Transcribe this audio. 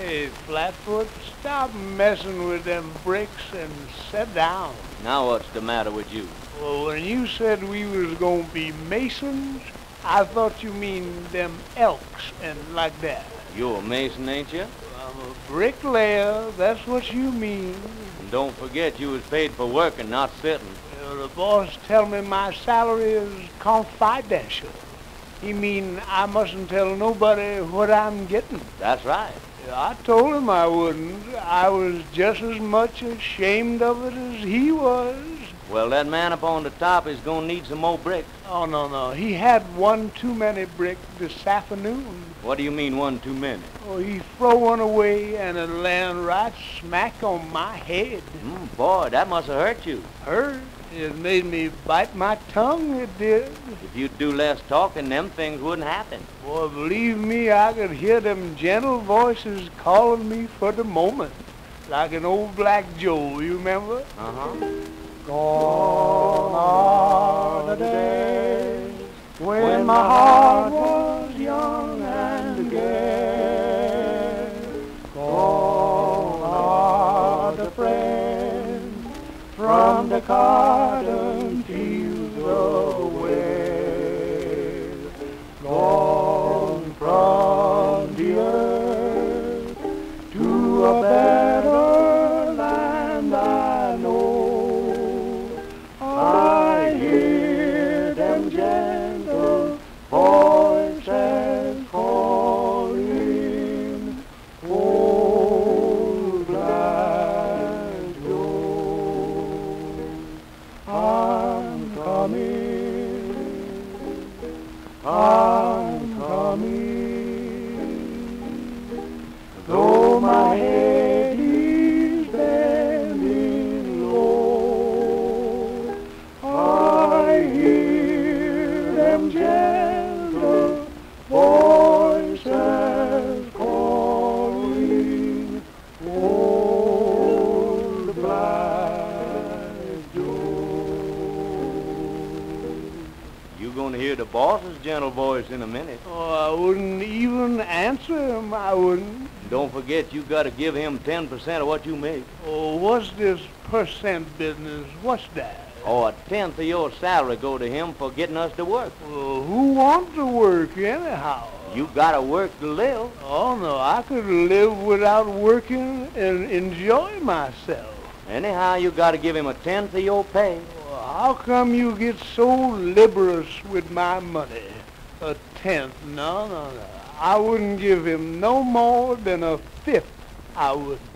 Hey, Flatfoot, stop messing with them bricks and sit down. Now what's the matter with you? Well, when you said we was gonna be masons, I thought you mean them elks and like that. You a mason, ain't you? I'm a bricklayer, that's what you mean. And don't forget you was paid for working, not sitting. Uh, the boss tell me my salary is confidential. He mean I mustn't tell nobody what I'm getting. That's right. I told him I wouldn't. I was just as much ashamed of it as he was. Well, that man up on the top is gonna need some more bricks. Oh, no, no. He had one too many brick this afternoon. What do you mean one too many? Oh, he throw one away and it land right smack on my head. Mm, boy, that must have hurt you. Hurt. It made me bite my tongue, it did. If you'd do less talking, them things wouldn't happen. Boy, believe me, I could hear them gentle voices calling me for the moment. Like an old black Joe, you remember? Uh-huh. Gone are the days when my heart the cotton fields away. Coming, I'm coming, though my head is bending low. I hear them You gonna hear the boss's gentle voice in a minute. Oh, I wouldn't even answer him. I wouldn't. Don't forget you gotta give him 10% of what you make. Oh, what's this percent business? What's that? Or a tenth of your salary go to him for getting us to work. Well, who wants to work anyhow? You gotta work to live. Oh, no, I could live without working and enjoy myself. Anyhow, you gotta give him a tenth of your pay. How come you get so liberous with my money? A tenth? No, no, no. I wouldn't give him no more than a fifth. I wouldn't.